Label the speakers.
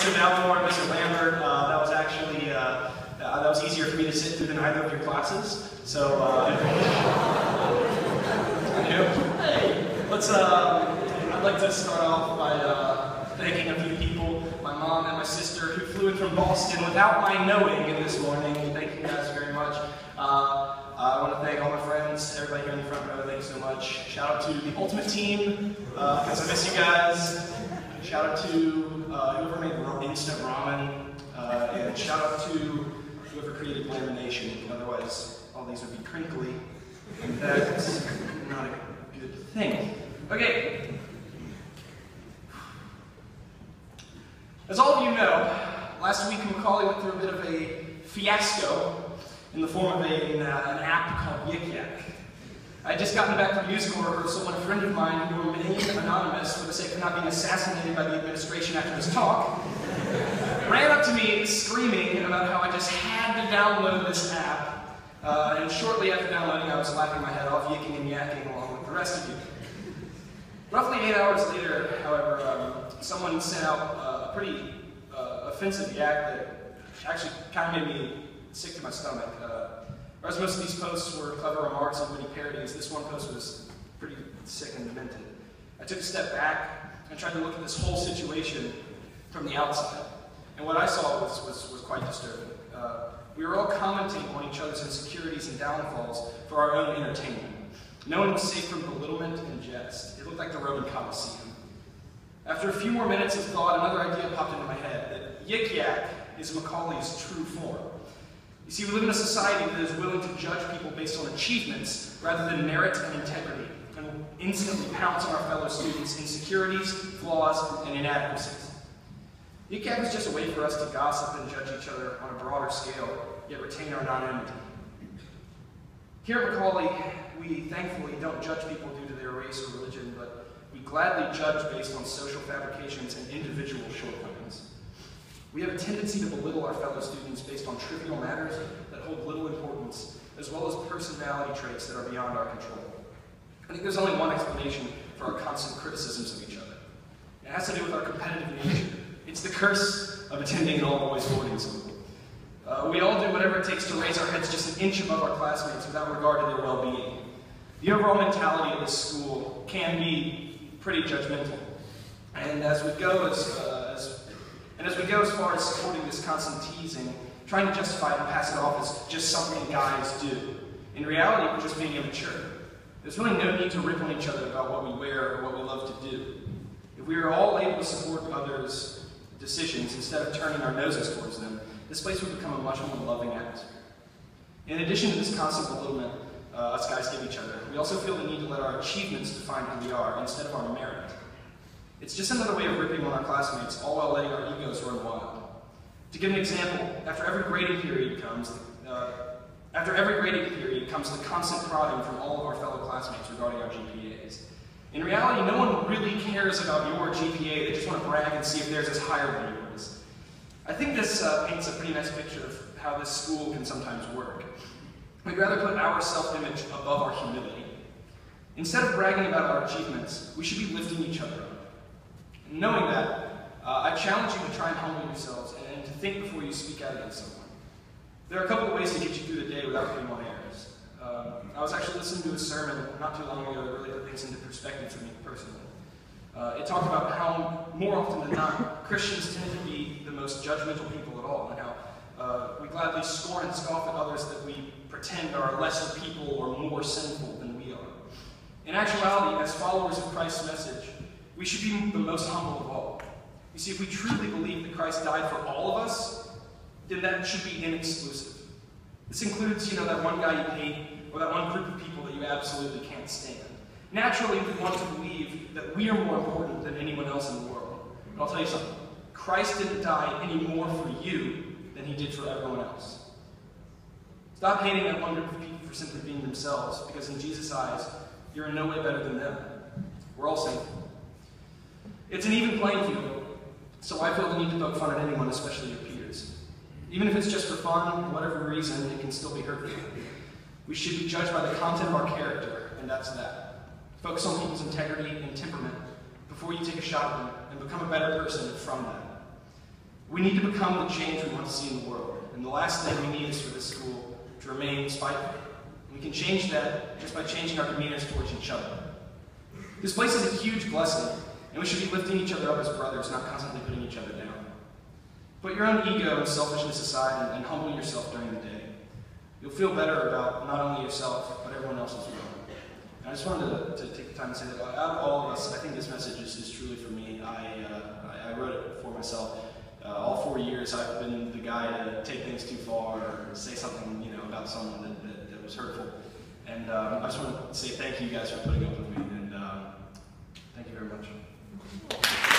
Speaker 1: Mr. Dalmore and Mr. Lambert. Uh, that was actually, uh, uh, that was easier for me to sit through than either of your classes. So, uh, hey, let's, uh, I'd like to start off by uh, thanking a few people, my mom and my sister, who flew in from Boston without my knowing this morning. Thank you guys very much. Uh, I want to thank all my friends, everybody here in the front row, thank you so much. Shout out to the Ultimate Team, because I miss you guys. Shout out to uh, whoever made instant ramen, uh, and shout out to whoever created lamination. Otherwise, all these would be crinkly, and that's not a good thing. Okay. As all of you know, last week McCallie went through a bit of a fiasco in the form of a, an, uh, an app called Yik Yak. I just gotten back from musical rehearsal when a friend of mine who remained anonymous for the sake of not being assassinated by the administration after this talk, ran up to me screaming about how I just had to download this app. Uh, and shortly after downloading, I was laughing my head off, yicking and yakking along with the rest of you. Roughly eight hours later, however, um, someone sent out uh, a pretty uh, offensive yak that actually kind of made me sick to my stomach. Whereas most of these posts were clever remarks and witty parodies, this one post was pretty sick and demented. I took a step back and tried to look at this whole situation from the outside. And what I saw was, was, was quite disturbing. Uh, we were all commenting on each other's insecurities and downfalls for our own entertainment. No one was safe from belittlement and jest. It looked like the Roman Colosseum. After a few more minutes of thought, another idea popped into my head, that yik yak is McCallie's true form. You see, we live in a society that is willing to judge people based on achievements rather than merit and integrity, and will instantly pounce on our fellow students' insecurities, flaws, and inadequacies. Yik Yak is just a way for us to gossip and judge each other on a broader scale, yet retain our anonymity. Here at McCallie, we thankfully don't judge people due to their race or religion, but we gladly judge based on social fabrications and individual shortcomings. We have a tendency to belittle our fellow students based on trivial matters that hold little importance, as well as personality traits that are beyond our control. I think there's only one explanation for our constant criticisms of each other. It has to do with our competitive nature. It's the curse of attending an all-boys boarding school. Uh, we all do whatever it takes to raise our heads just an inch above our classmates without regard to their well-being. The overall mentality of this school can be pretty judgmental. And as we go uh, and as we go as far as supporting this constant teasing, trying to justify it and pass it off as just something guys do, in reality, we're just being immature. There's really no need to rip on each other about what we wear or what we love to do. If we are all able to support others' decisions instead of turning our noses towards them, this place would become a much more loving atmosphere. In addition to this constant belittlement uh, us guys give each other, we also feel the need to let our achievements define who we are instead of our merit. It's just another way of ripping on our classmates, all while letting our egos run wild. To give an example, after every grading period comes, uh, after every grading period comes the constant prodding from all of our fellow classmates regarding our GPAs. In reality, no one really cares about your GPA, they just want to brag and see if theirs is higher than yours. I think this uh, paints a pretty nice picture of how this school can sometimes work. We'd rather put our self-image above our humility. Instead of bragging about our achievements, we should be lifting each other up. Knowing that, uh, I challenge you to try and humble yourselves and, and, to think before you speak out against someone. There are a couple of ways to get you through the day without putting on airs. Um, I was actually listening to a sermon not too long ago that really put things into perspective for me personally. Uh, it talked about how, more often than not, Christians tend to be the most judgmental people at all, and how uh, we gladly scorn and scoff at others that we pretend are lesser people or more sinful than we are. In actuality, as followers of Christ's message, we should be the most humble of all. You see, if we truly believe that Christ died for all of us, then that should be inexclusive. This includes, you know, that one guy you hate, or that one group of people that you absolutely can't stand. Naturally, we want to believe that we are more important than anyone else in the world. But I'll tell you something. Christ didn't die any more for you than he did for everyone else. Stop hating that one group of people for simply being themselves, because in Jesus' eyes, you're in no way better than them. We're all sinful. It's an even playing field, so I feel the need to poke fun at anyone, especially your peers. Even if it's just for fun, whatever reason, it can still be hurtful. We should be judged by the content of our character, and that's that. Focus on people's integrity and temperament before you take a shot at them, and become a better person from that. We need to become the change we want to see in the world. And the last thing we need is for this school to remain spiteful. We can change that just by changing our demeanors towards each other. This place is a huge blessing, and we should be lifting each other up as brothers, not constantly putting each other down. Put your own ego and selfishness aside and, humble yourself during the day. You'll feel better about not only yourself, but everyone else as well. And I just wanted to, to take the time to say that out of all of us, I think this message is, is truly for me. I, uh, I wrote it for myself. Uh, all four years, I've been the guy to take things too far or say something, you know, about someone that, that, that was hurtful. And um, I just want to say thank you guys for putting up with me, and um, thank you very much. あ!